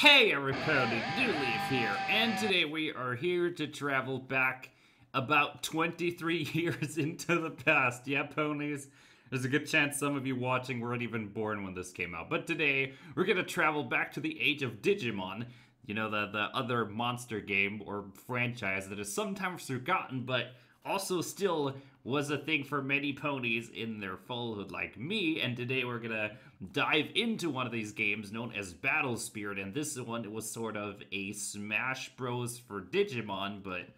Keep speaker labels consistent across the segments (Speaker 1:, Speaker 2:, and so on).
Speaker 1: Hey everybody, Newleaf here, and today we are here to travel back about 23 years into the past. Yeah, ponies. There's a good chance some of you watching weren't even born when this came out. But today, we're gonna travel back to the age of Digimon. You know, the, the other monster game or franchise that is sometimes forgotten, but also still was a thing for many ponies in their foalhood like me, and today we're gonna dive into one of these games known as Battle Spirit, and this one was sort of a Smash Bros for Digimon, but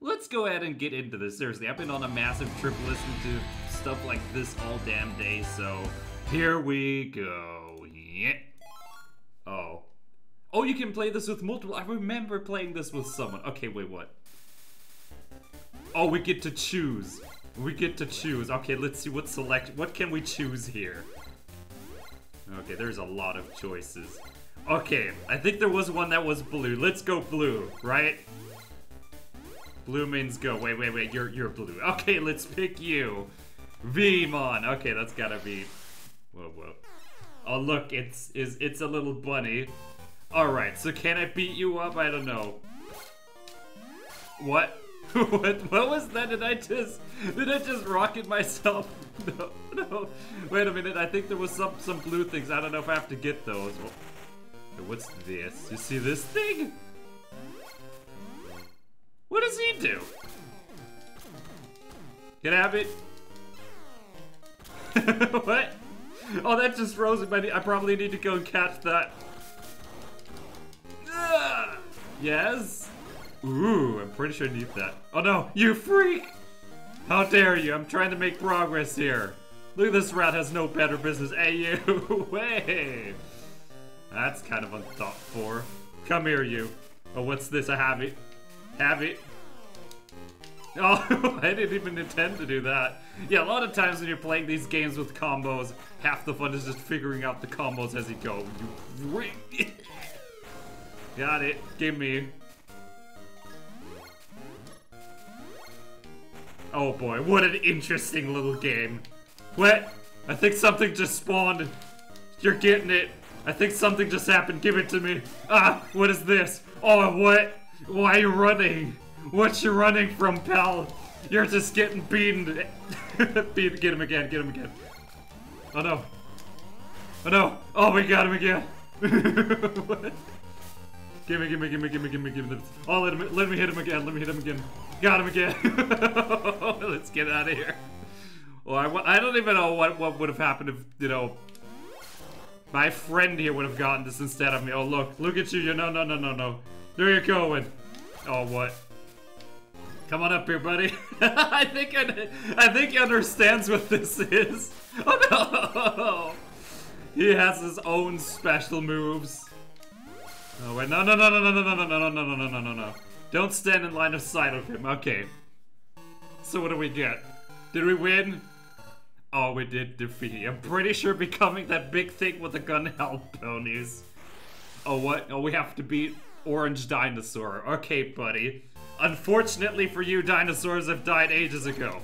Speaker 1: let's go ahead and get into this. Seriously, I've been on a massive trip listening to stuff like this all damn day, so here we go. Yeah. Oh. Oh, you can play this with multiple. I remember playing this with someone. Okay, wait, what? Oh, we get to choose. We get to choose. Okay, let's see what select. What can we choose here? Okay, there's a lot of choices. Okay, I think there was one that was blue. Let's go blue, right? Blue means go. Wait, wait, wait. You're you're blue. Okay, let's pick you. Veemon. Okay, that's gotta be. Whoa, whoa. Oh, look, it's is it's a little bunny. All right, so can I beat you up? I don't know. What? what? What was that? Did I just did I just rocket myself? No, no. Wait a minute. I think there was some some blue things. I don't know if I have to get those. Oh. What's this? You see this thing? What does he do? Can I have it? what? Oh, that just froze it. I probably need to go and catch that. Ugh. Yes? Ooh, I'm pretty sure I need that. Oh no, you freak! How dare you? I'm trying to make progress here. Look at this rat has no better business. Hey, you! Way! That's kind of unthought for. Come here, you. Oh, what's this? I have it. Have it. Oh, I didn't even intend to do that. Yeah, a lot of times when you're playing these games with combos, half the fun is just figuring out the combos as you go. You freak! Got it. Give me. Oh boy, what an interesting little game. What? I think something just spawned. You're getting it. I think something just happened. Give it to me. Ah, what is this? Oh, what? Why are you running? What you running from, pal? You're just getting beaten. Beat, get him again, get him again. Oh no. Oh no. Oh, we got him again. Gimme, gimme, gimme, gimme, gimme, gimme. Oh, let, him, let me hit him again. Let me hit him again. Got him again. Let's get out of here. Well, I, I don't even know what, what would have happened if, you know, my friend here would have gotten this instead of me. Oh, look. Look at you. you no, no, no, no, no. There you're going. Oh, what? Come on up here, buddy. I think I, I think he understands what this is. Oh, no. He has his own special moves. Oh wait, no, no, no, no, no, no, no, no, no, no, no, no, no, no. Don't stand in line of sight of him. Okay. So what do we get? Did we win? Oh, we did defeat. I'm pretty sure becoming that big thing with the gun help ponies. Oh, what? Oh, we have to beat Orange Dinosaur. Okay, buddy. Unfortunately for you, dinosaurs have died ages ago.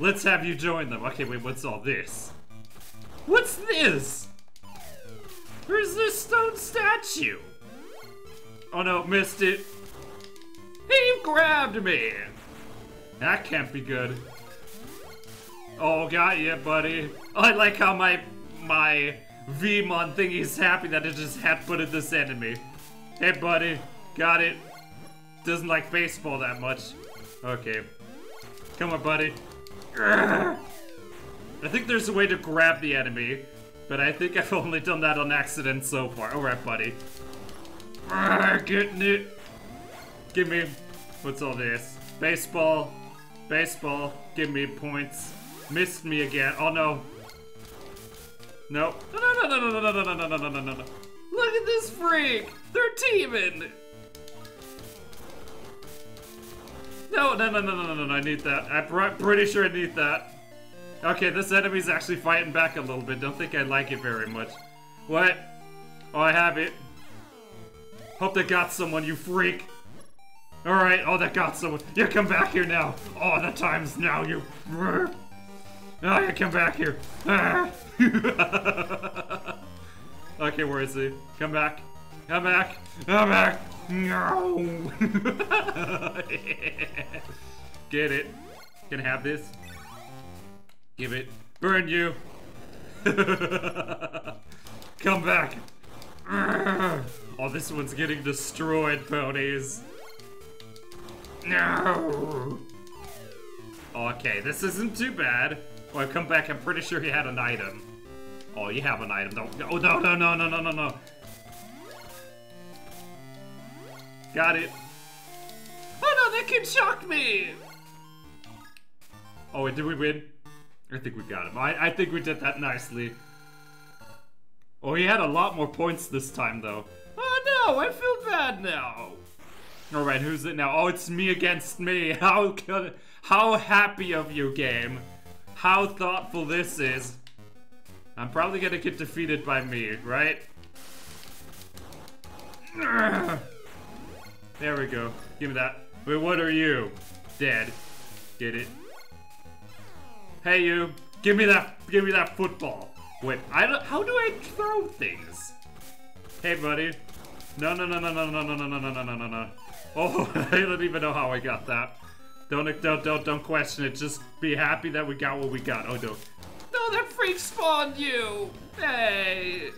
Speaker 1: Let's have you join them. Okay, wait, what's all this? What's this? Where's this stone statue? Oh no, missed it. He grabbed me. That can't be good. Oh, got you, buddy. I like how my my Veemon thingy's happy that it just headbutted this enemy. Hey, buddy. Got it. Doesn't like baseball that much. Okay. Come on, buddy. I think there's a way to grab the enemy, but I think I've only done that on accident so far. Alright, buddy. Getting it. Give me. What's all this? Baseball. Baseball. Give me points. Missed me again. Oh no. No. No, no, no, no, no, no, no, no, no, no, no, no, no. Look at this freak. They're teaming. No, no, no, no, no, no, no, I need that. I'm pretty sure I need that. Okay, this enemy's actually fighting back a little bit. Don't think I like it very much. What? Oh, I have it. Hope that got someone, you freak. Alright, oh, that got someone. You come back here now. Oh, the time's now, you... Oh, you come back here. Ah. okay, where is he? Come back. Come back. Come back. No. Get it. Can have this? Give it. Burn you. Come back. Oh, this one's getting destroyed, ponies. No. Okay, this isn't too bad. Oh, I come back. I'm pretty sure he had an item. Oh, you have an item. Don't. Oh, no, no, no, no, no, no, no. Got it. Oh no, that kid shocked me! Oh, wait, did we win? I think we got him. I, I think we did that nicely. Oh, he had a lot more points this time, though. No, I feel bad now. All right, who's it now? Oh, it's me against me. How good, how happy of you, game. How thoughtful this is. I'm probably gonna get defeated by me, right? There we go. Give me that. Wait, what are you? Dead. Get it? Hey, you. Give me that. Give me that football. Wait, I don't. How do I throw things? Hey, buddy. No, no, no, no, no, no, no, no, no, no, no, no, no. Oh, I don't even know how I got that. Don't, don't, don't, don't question it. Just be happy that we got what we got. Oh no. No, that freak spawned you. Hey.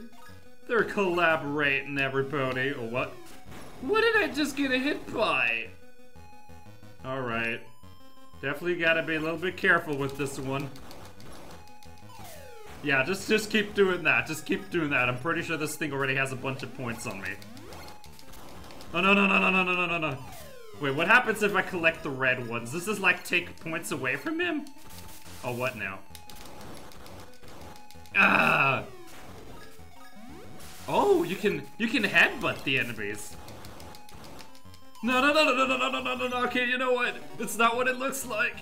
Speaker 1: They're collaborating, everybody. Oh, what? What did I just get hit by? Alright. Definitely gotta be a little bit careful with this one. Yeah, just just keep doing that. Just keep doing that. I'm pretty sure this thing already has a bunch of points on me. Oh, no, no, no, no, no, no, no, no, no. Wait, what happens if I collect the red ones? This, like, take points away from him? Oh, what now? Ah! Oh, you can, you can headbutt the enemies. No, no, no, no, no, no, no, no, no, no, okay, you know what? It's not what it looks like.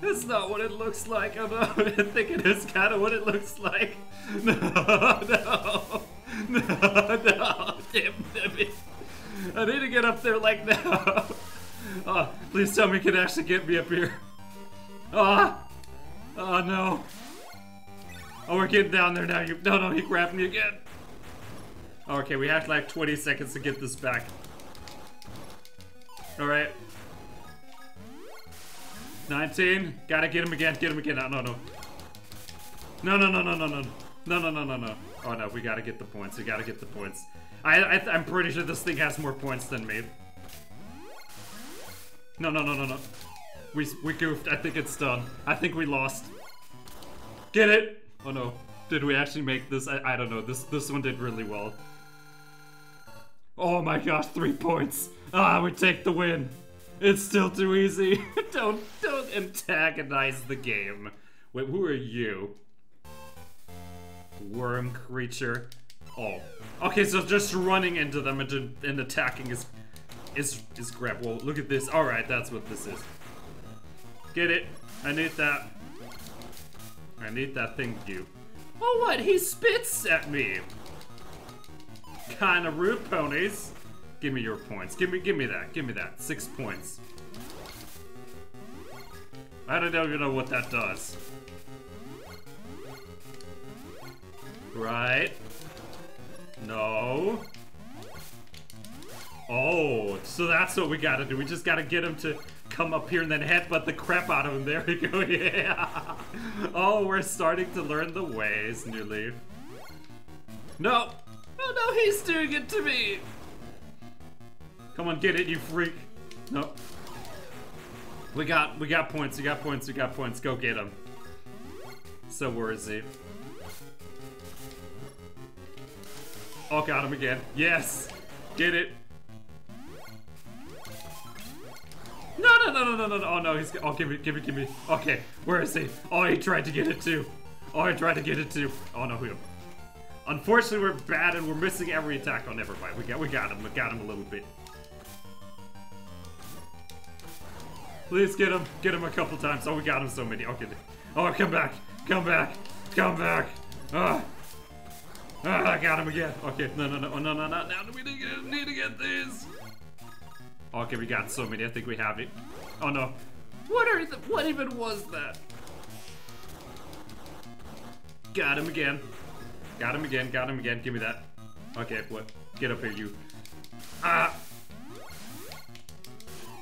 Speaker 1: It's not what it looks like. I'm, I think it is kind of what it looks like. No, no, no, no, damn, damn it. I need to get up there like now. Oh, please tell me you can actually get me up here. Ah! Oh, oh no. Oh, we're getting down there now. You, no, no, he grabbed me again. Okay, we have like 20 seconds to get this back. Alright. 19. Gotta get him again. Get him again. No, no, no. No, no, no, no, no, no. No, no, no, no, no. Oh, no. We gotta get the points. We gotta get the points. I, I, I'm pretty sure this thing has more points than me. No, no, no, no, no. We, we goofed. I think it's done. I think we lost. Get it? Oh, no. Did we actually make this? I, I don't know. This, this one did really well. Oh my gosh, three points. Ah, we take the win. It's still too easy. don't don't antagonize the game. Wait, who are you? Worm creature. Oh. Okay, so just running into them and, and attacking is is is grab. Well, look at this. Alright, that's what this is. Get it. I need that. I need that thing you. Oh what? He spits at me. Kinda rude ponies. Give me your points. Give me, give me that. Give me that. Six points. I don't even know what that does. Right. No. Oh, so that's what we gotta do. We just gotta get him to come up here and then headbutt the crap out of him. There we go, yeah. Oh, we're starting to learn the ways, New Leaf. No. Oh no, he's doing it to me. Come on, get it, you freak. No. We got, we got points, we got points, we got points. Go get him. So where is he? Oh, got him again. Yes! Get it. No, no, no, no, no, no, no. Oh, no, he's... Oh, give me, give me, give me. Okay, where is he? Oh, he tried to get it too. Oh, he tried to get it too. Oh, no, we Unfortunately, we're bad and we're missing every attack. Oh, never mind. We got, we got him. We got him a little bit. Please get him. Get him a couple times. Oh, we got him so many. Okay. Oh, come back. Come back. Come back. Ah. Ah, I got him again. Okay, no, no, no, oh, no, no, no. Now we need to, get, these. Okay, we got so many. I think we have it. Oh, no. What are the, what even was that? Got him again. Got him again. Got him again. Give me that. Okay, what? Get up here, you. Ah!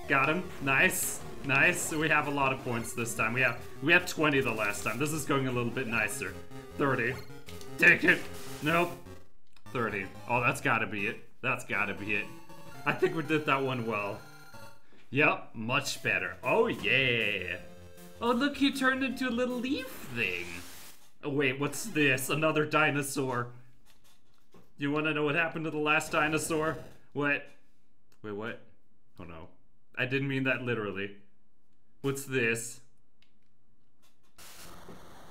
Speaker 1: Got him. Nice. Nice. We have a lot of points this time. We have we had 20 the last time. This is going a little bit nicer. 30. Take it. Nope. 30. Oh, that's gotta be it. That's gotta be it. I think we did that one well. Yep, much better. Oh, yeah. Oh, look, he turned into a little leaf thing. Oh, wait, what's this? Another dinosaur. You want to know what happened to the last dinosaur? What? Wait, what? Oh, no. I didn't mean that literally. What's this?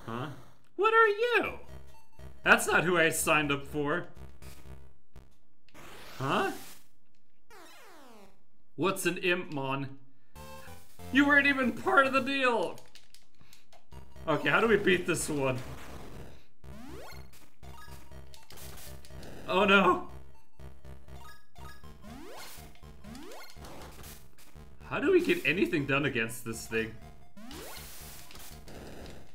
Speaker 1: Huh? What are you? That's not who I signed up for. Huh? What's an Impmon? You weren't even part of the deal! Okay, how do we beat this one? Oh no! How do we get anything done against this thing?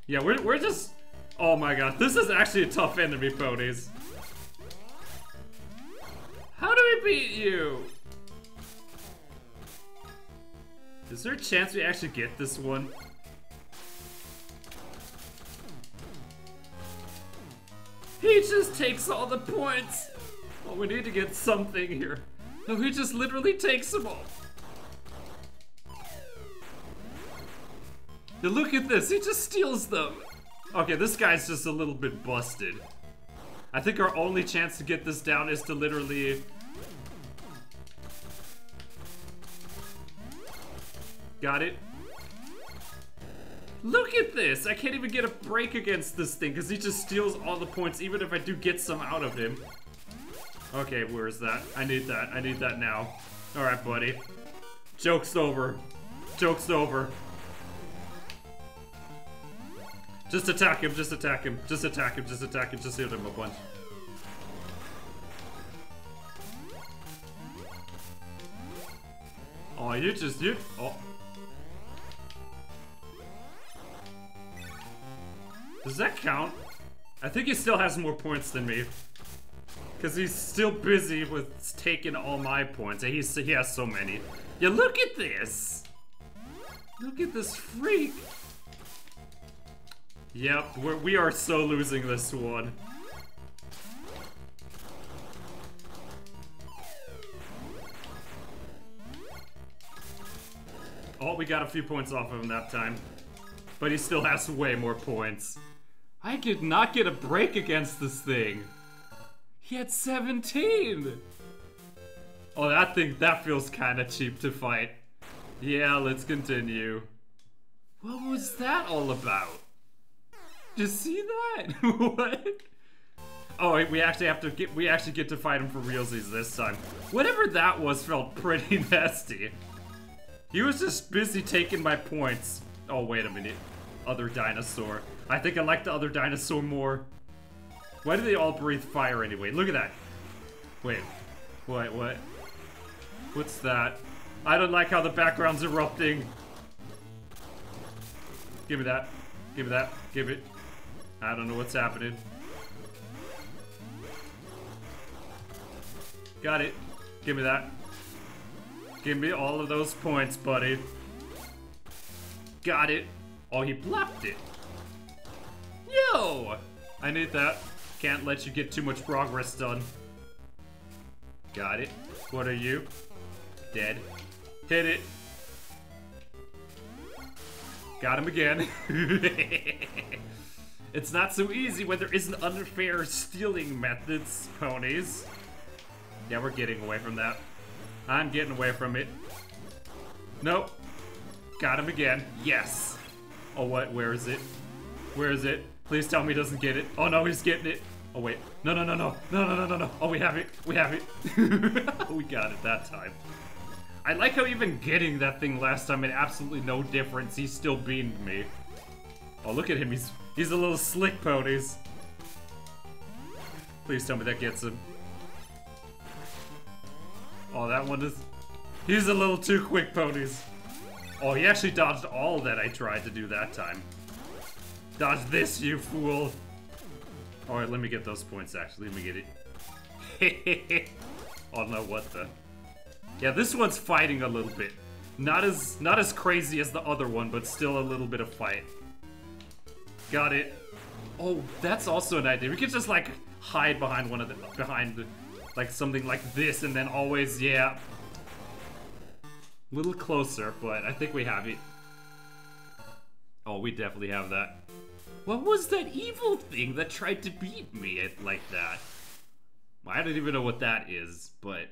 Speaker 1: Yeah, we're, we're just... Oh my god, this is actually a tough enemy, ponies. How do we beat you? Is there a chance we actually get this one? He just takes all the points! Well, we need to get something here. No, he just literally takes them all. Now look at this, he just steals them. Okay, this guy's just a little bit busted. I think our only chance to get this down is to literally Got it. Look at this! I can't even get a break against this thing because he just steals all the points even if I do get some out of him. Okay, where is that? I need that. I need that now. Alright, buddy. Joke's over. Joke's over. Just attack him, just attack him, just attack him, just attack him, just hit him a bunch. Oh, you just, you, oh. Does that count? I think he still has more points than me. Because he's still busy with taking all my points. And he's, he has so many. Yeah, look at this! Look at this freak! Yep, we're, we are so losing this one. Oh, we got a few points off of him that time. But he still has way more points. I could not get a break against this thing. He had 17! Oh, that thing, that feels kind of cheap to fight. Yeah, let's continue. What was that all about? Just see that? what? Oh, we actually have to get, we actually get to fight him for realsies this time. Whatever that was felt pretty nasty. He was just busy taking my points. Oh, wait a minute. Other dinosaur. I think I like the other dinosaur more. Why do they all breathe fire anyway? Look at that. Wait. What, what? What's that? I don't like how the background's erupting. Give me that. Give me that. Give it. I don't know what's happening. Got it. Give me that. Give me all of those points, buddy. Got it. Oh, he blocked it. Yo! I need that. Can't let you get too much progress done. Got it. What are you? Dead. Hit it. Got him again. it's not so easy when there isn't unfair stealing methods, ponies. Yeah, we're getting away from that. I'm getting away from it. Nope. Got him again. Yes. Oh, what? Where is it? Where is it? Please tell me he doesn't get it. Oh no, he's getting it. Oh wait. No, no, no, no. No, no, no, no, no. Oh, we have it. We have it. we got it that time. I like how even getting that thing last time made absolutely no difference. He's still beamed me. Oh, look at him. He's he's a little slick ponies. Please tell me that gets him. Oh, that one is... He's a little too quick, ponies. Oh, he actually dodged all that I tried to do that time. Dodge this, you fool! Alright, let me get those points, actually. Let me get it. Oh no, what the? Yeah, this one's fighting a little bit. Not as not as crazy as the other one, but still a little bit of fight. Got it. Oh, that's also an idea. We could just like hide behind one of the behind the, like something like this, and then always yeah. A little closer, but I think we have it. Oh, we definitely have that. What was that evil thing that tried to beat me at, like that? I don't even know what that is, but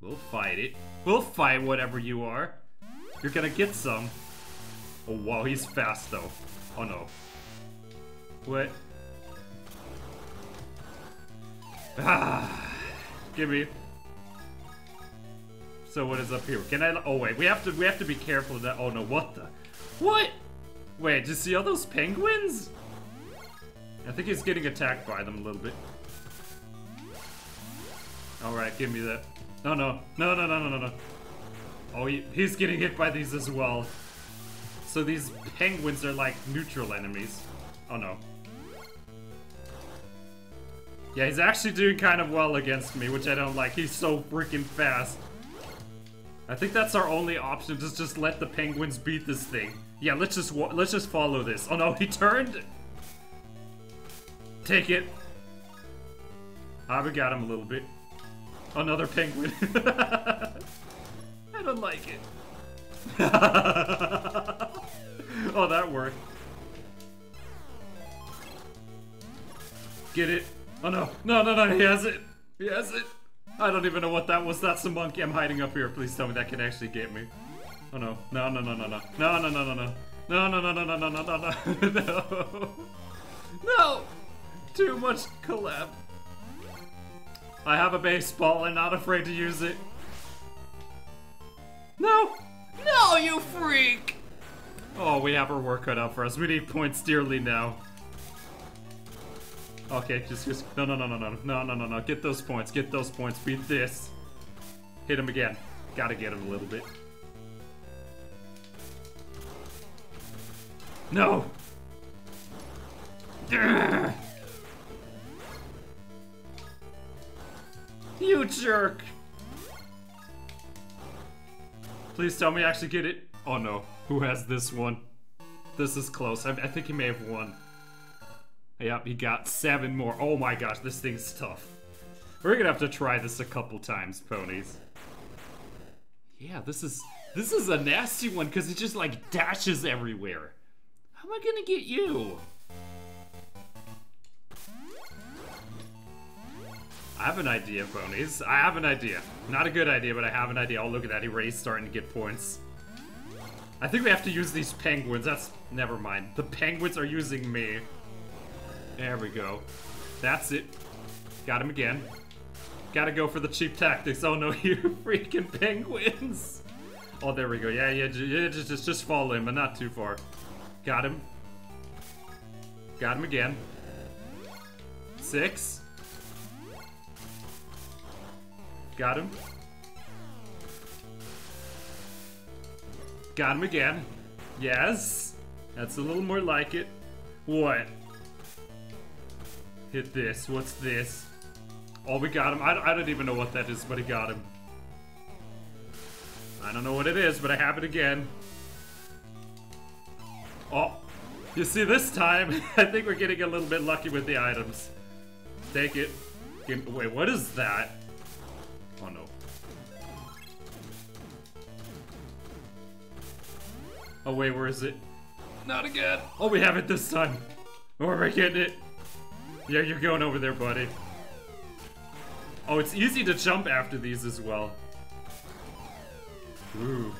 Speaker 1: we'll fight it. We'll fight whatever you are. You're gonna get some. Oh, wow, he's fast, though. Oh, no. What? Ah, give me. So what is up here? Can I? Oh wait, we have to. We have to be careful that. Oh no, what the? What? Wait, did you see all those penguins? I think he's getting attacked by them a little bit. Alright, give me that. No, no. No, no, no, no, no, no. Oh, he, he's getting hit by these as well. So these penguins are like neutral enemies. Oh no. Yeah, he's actually doing kind of well against me, which I don't like. He's so freaking fast. I think that's our only option, just just let the penguins beat this thing. Yeah, let's just let's just follow this. Oh no, he turned. Take it. Ah, we got him a little bit. Another penguin. I don't like it. no. No, no, he has it. He has it. I don't even know what that was. That's a monkey I'm hiding up here. Please tell me that can actually get me. Oh no. No, no, no, no, no. No, no, no, no, no. No, no, no, no, no, no, no, no, no. No. No. Too much collab. I have a baseball. I'm not afraid to use it. No. No, you freak. Oh, we have our work cut out for us. We need points dearly now. Okay, just, just, no, no, no, no, no, no, no, no, no, get those points, get those points, beat this. Hit him again. Gotta get him a little bit. No! You jerk! Please tell me I actually get it. Oh no, who has this one? This is close. I, I think he may have won. Yep, he got seven more. Oh my gosh, this thing's tough. We're gonna have to try this a couple times, ponies. Yeah, this is this is a nasty one because it just like dashes everywhere. How am I gonna get you? I have an idea, ponies. I have an idea. Not a good idea, but I have an idea. Oh, look at that. He already starting to get points. I think we have to use these penguins. That's... Never mind. The penguins are using me. There we go. That's it. Got him again. Gotta go for the cheap tactics. Oh no, you freaking penguins! Oh, there we go. Yeah, yeah, yeah just, just, just follow him, but not too far. Got him. Got him again. Six. Got him. Got him again. Yes. That's a little more like it. What? Hit this. What's this? Oh, we got him. I, I don't even know what that is, but he got him. I don't know what it is, but I have it again. Oh, you see this time, I think we're getting a little bit lucky with the items. Take it. Give, wait, what is that? Oh no. Oh wait, where is it? Not again. Oh, we have it this time. Oh, we're getting it. Yeah, you're going over there, buddy. Oh, it's easy to jump after these as well. Ooh.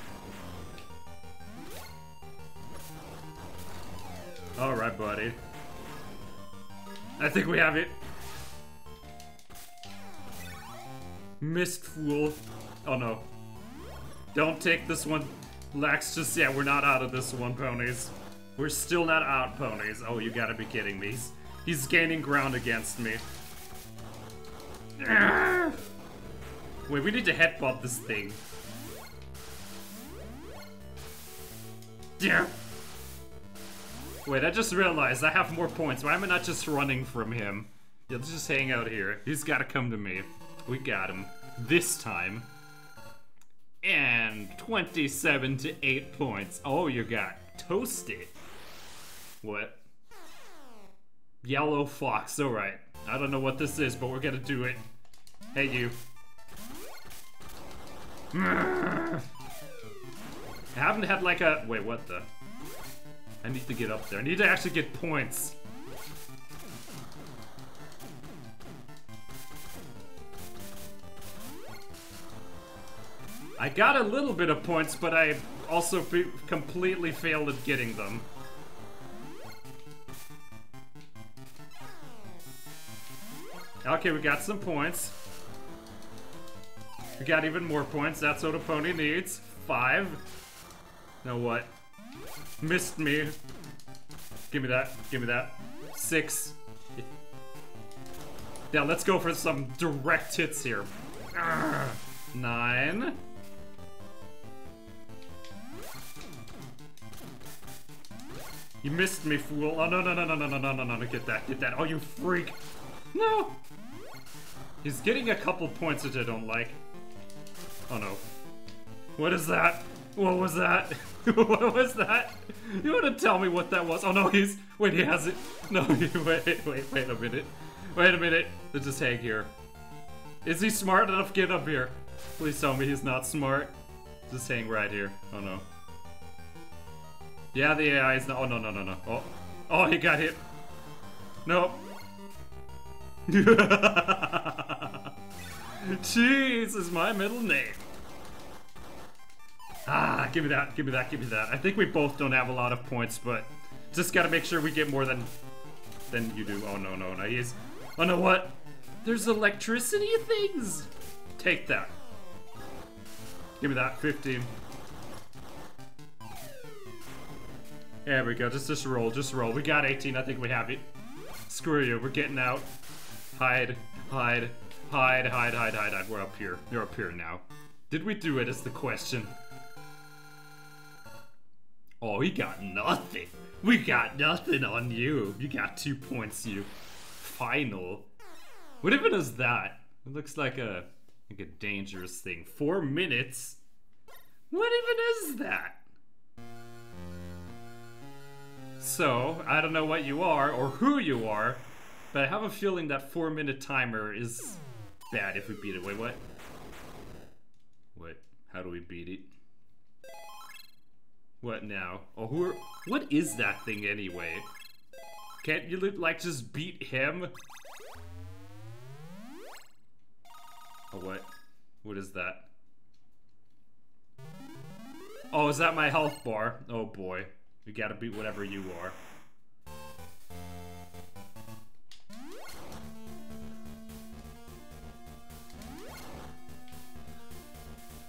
Speaker 1: Alright, buddy. I think we have it. Mist Fool. Oh no. Don't take this one. Lax just, yeah, we're not out of this one, ponies. We're still not out, ponies. Oh, you gotta be kidding me. He's gaining ground against me. Wait, we need to headbutt this thing. Yeah. Wait, I just realized I have more points. Why am I not just running from him? Yeah, let's just hang out here. He's gotta come to me. We got him. this time. And 27 to 8 points. Oh, you got toasted. What? Yellow fox, alright. I don't know what this is, but we're gonna do it. Hey, you. I haven't had like a... Wait, what the? I need to get up there. I need to actually get points. I got a little bit of points, but I also completely failed at getting them. Okay, we got some points. We got even more points. That's what a pony needs. Five. Now what? Missed me. Give me that. Give me that. Six. Yeah, let's go for some direct hits here. Nine. You missed me, fool. Oh, no, no, no, no, no, no, no, no, no, get that, get that. Oh, you freak. No! He's getting a couple points that I don't like. Oh, no. What is that? What was that? what was that? You want to tell me what that was? Oh, no, he's... Wait, he has it. No, wait, wait, wait a minute. Wait a minute. Let's just hang here. Is he smart enough get up here? Please tell me he's not smart. Just hang right here. Oh, no. Yeah, the AI is not. Oh, no, no, no, no. Oh. Oh, he got hit. Nope. Cheese is my middle name. Ah, give me that, give me that, give me that. I think we both don't have a lot of points, but just gotta make sure we get more than than you do. Oh no, no, no, he's Oh no, what? There's electricity things! Take that. Give me that, 15. There we go, just, just roll, just roll. We got 18, I think we have it. Screw you, we're getting out. Hide, hide, hide, hide, hide, hide, hide. We're up here. You're up here now. Did we do it is the question. Oh, we got nothing. We got nothing on you. You got two points, you. Final. What even is that? It looks like a like a dangerous thing. Four minutes? What even is that? So, I don't know what you are or who you are, but I have a feeling that four minute timer is bad if we beat it. Wait, what? What? How do we beat it? What now? Oh, who are, what is that thing anyway? Can't you like just beat him? Oh, what? What is that? Oh, is that my health bar? Oh boy. You gotta beat whatever you are.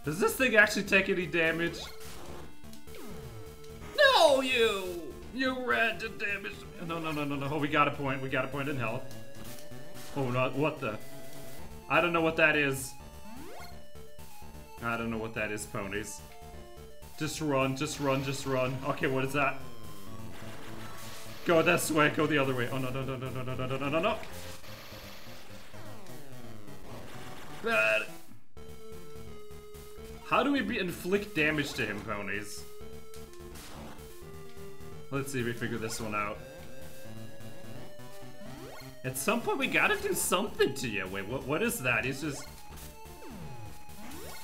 Speaker 1: Does this thing actually take any damage? No, you! You ran to damage. No, no, no, no, no. Oh, we got a point. We got a point in health. Oh, no. What the? I don't know what that is. I don't know what that is, ponies. Just run, just run, just run. Okay, what is that? Go this way, go the other way. Oh no no no no no no no no no no. How do we inflict damage to him, ponies? Let's see if we figure this one out. At some point we gotta do something to you. Wait, what what is that? He's just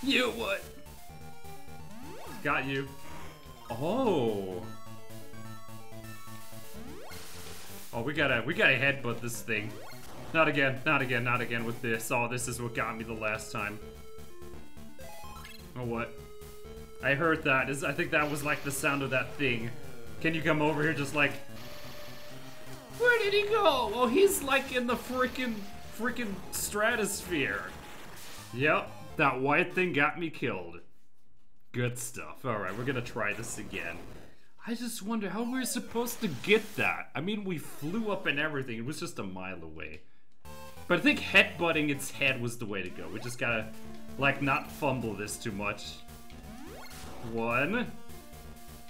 Speaker 1: You what? Got you. Oh. Oh, we gotta, we gotta headbutt this thing. Not again, not again, not again with this. Oh, this is what got me the last time. Oh, what? I heard that. Is I think that was like the sound of that thing. Can you come over here just like... Where did he go? Oh, he's like in the freaking, freaking stratosphere. Yep, that white thing got me killed. Good stuff. Alright, we're gonna try this again. I just wonder how we are supposed to get that. I mean, we flew up and everything. It was just a mile away. But I think headbutting its head was the way to go. We just gotta, like, not fumble this too much. One.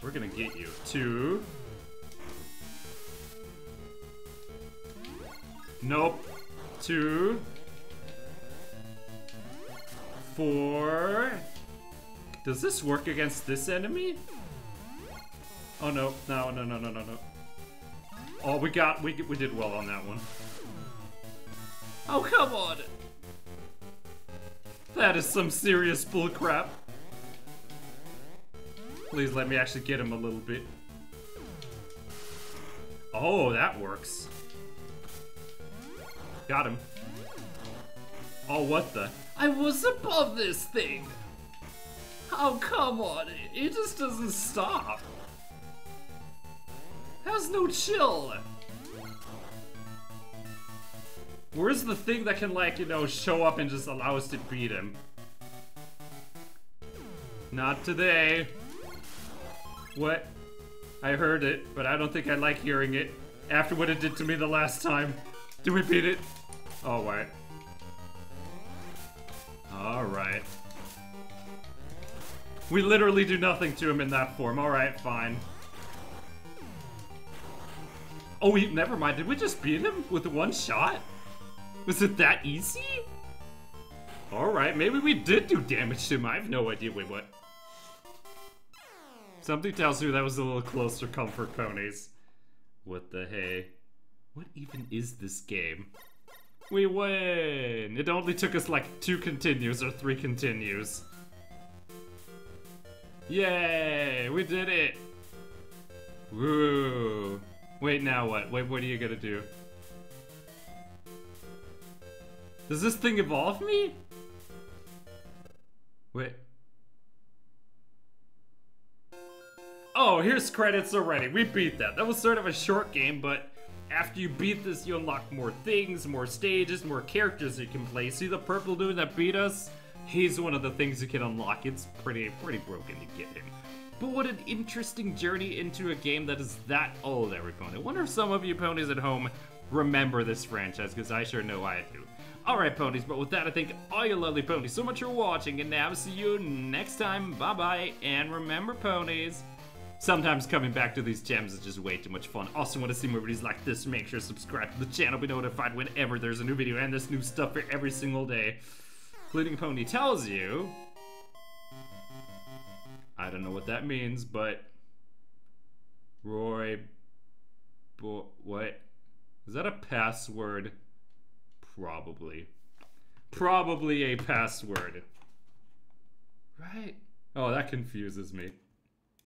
Speaker 1: We're gonna get you. Two. Nope. Two. four. Does this work against this enemy? Oh no, no, no, no, no, no, no. Oh, we got, we, we did well on that one. Oh, come on! That is some serious bullcrap. Please let me actually get him a little bit. Oh, that works. Got him. Oh, what the? I was above this thing! Oh, come on. It just doesn't stop. Has no chill. Where's the thing that can, like, you know, show up and just allow us to beat him? Not today. What? I heard it, but I don't think I like hearing it. After what it did to me the last time. Did we beat it? Oh, wait. Alright. We literally do nothing to him in that form. Alright, fine. Oh, we, never mind. Did we just beat him with one shot? Was it that easy? Alright, maybe we did do damage to him. I have no idea. Wait, what? Something tells me that was a little closer comfort ponies. What the hey? What even is this game? We win! It only took us like two continues or three continues. Yay! We did it! Woo! Wait, now what? Wait, what are you gonna do? Does this thing evolve me? Wait. Oh, here's credits already. We beat that. That was sort of a short game, but after you beat this, you unlock more things, more stages, more characters you can play. See the purple dude that beat us? he's one of the things you can unlock. It's pretty, pretty broken to get him. But what an interesting journey into a game that is that old, everyone. I wonder if some of you ponies at home remember this franchise, because I sure know I do. Alright, ponies, but with that, I thank all you lovely ponies so much for watching, and now see you next time. Bye-bye, and remember, ponies, sometimes coming back to these gems is just way too much fun. Also, want to see more videos like this, make sure to subscribe to the channel, be notified whenever there's a new video, and there's new stuff for every single day including Pony tells you. I don't know what that means, but Roy, bo what? Is that a password? Probably. Probably a password. Right? Oh, that confuses me.